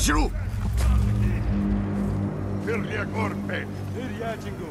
しろペリアゴルペペリアチング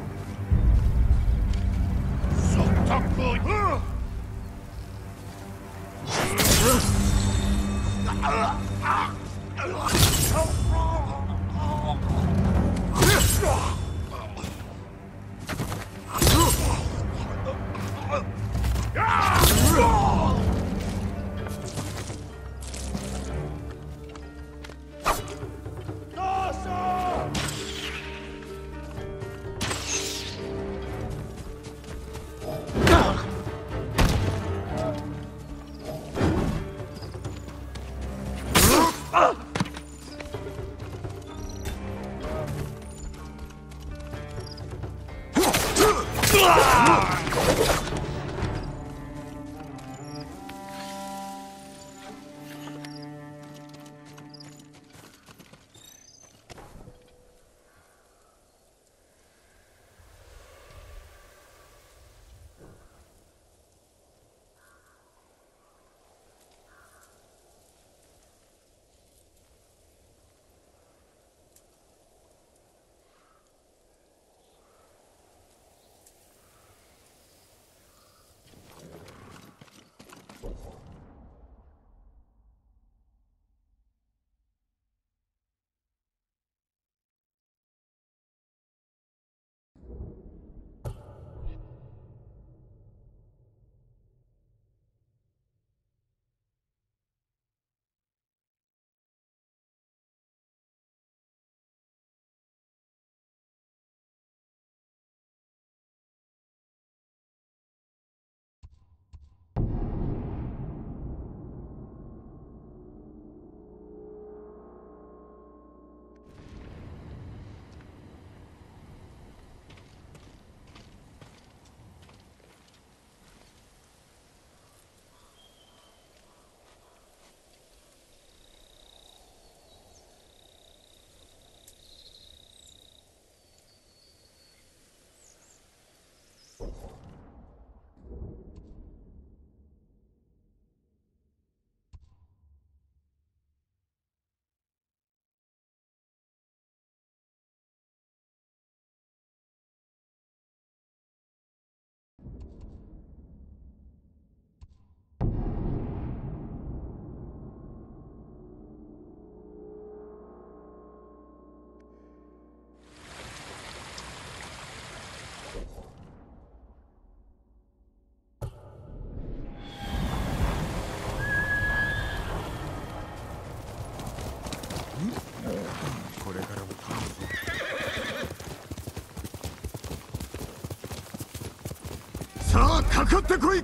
かかってこい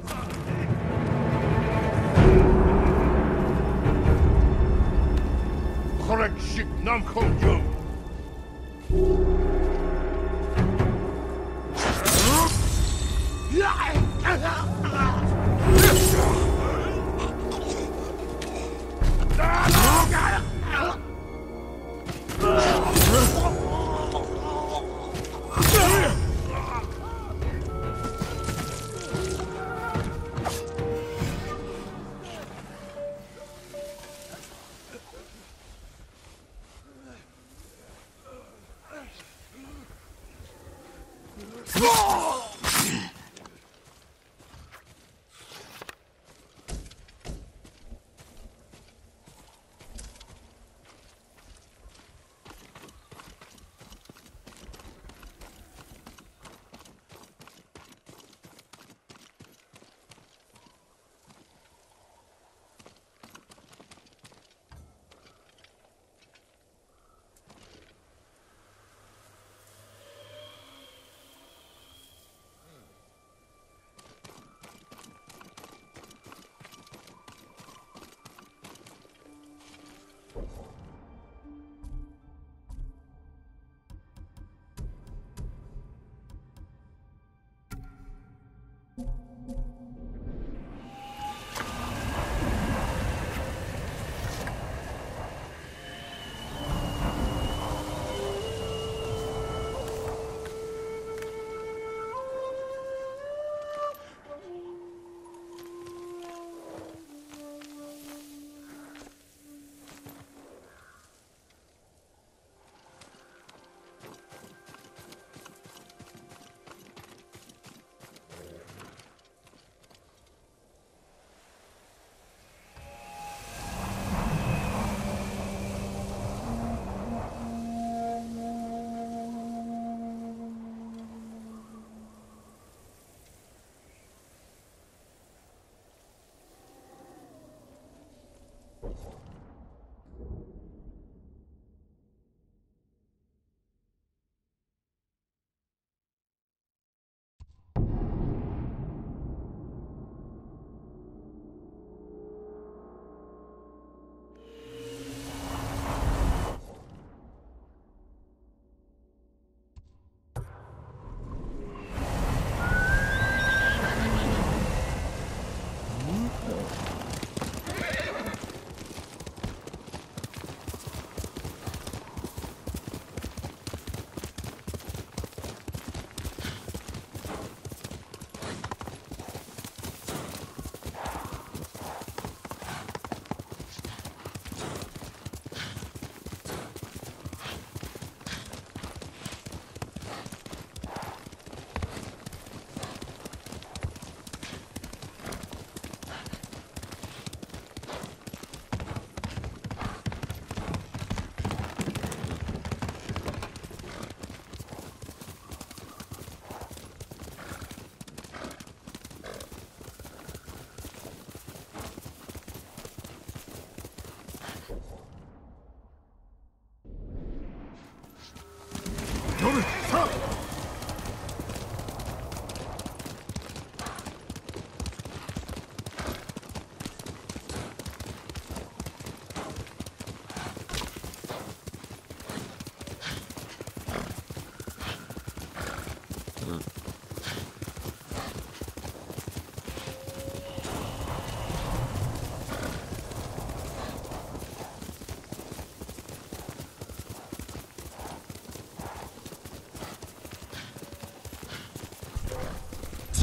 コレクシッ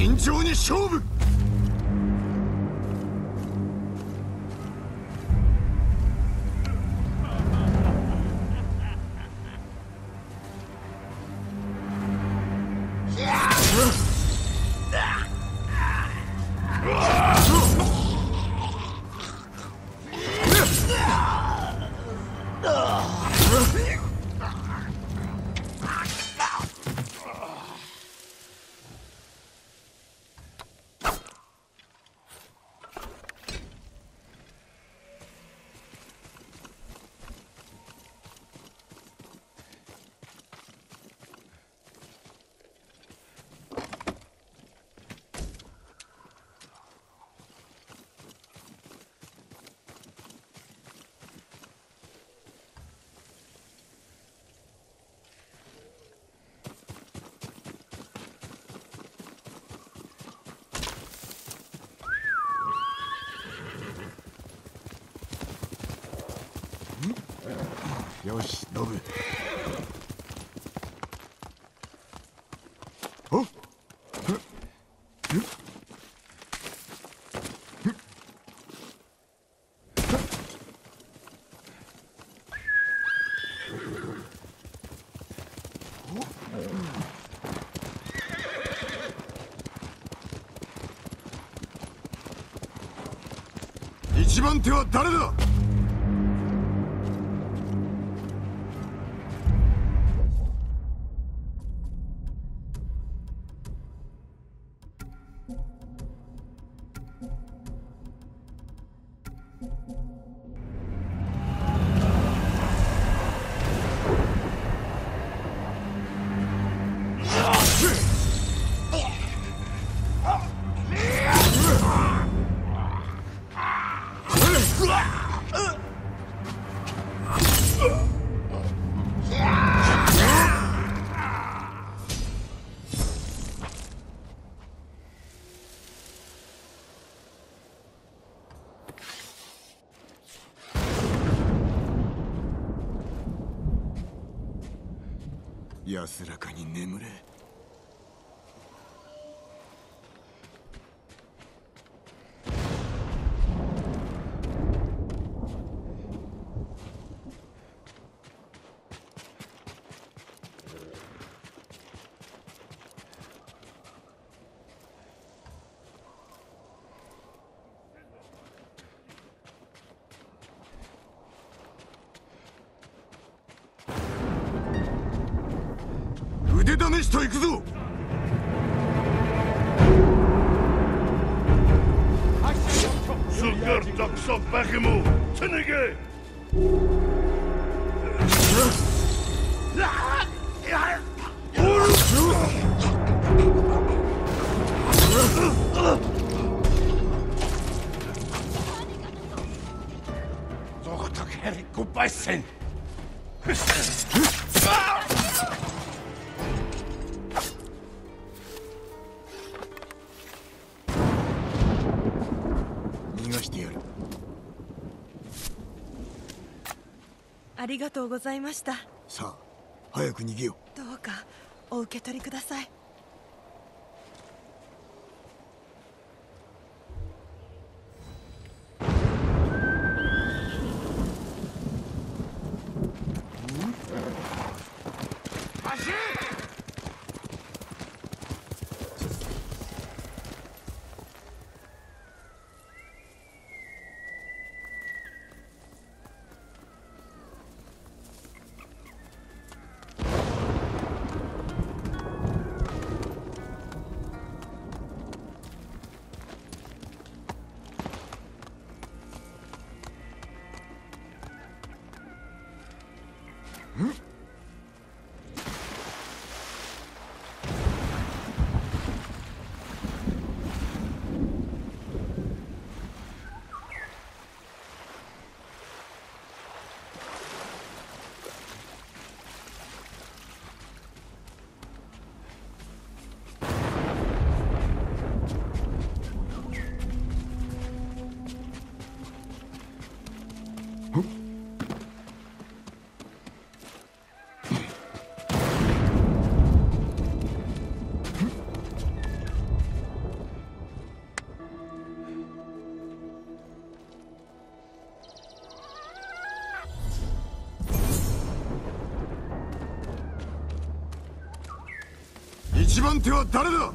慎重に勝負。よし飲むおっ一番手は誰だ安らかに眠れ。試しと行くぞす Gurtok så Bachimu, Tunige! Zortok Herri りがとうございました。さあ早く逃げよどうかお受け取りください一番手は誰だ？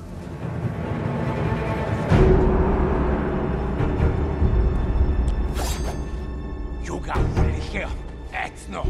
が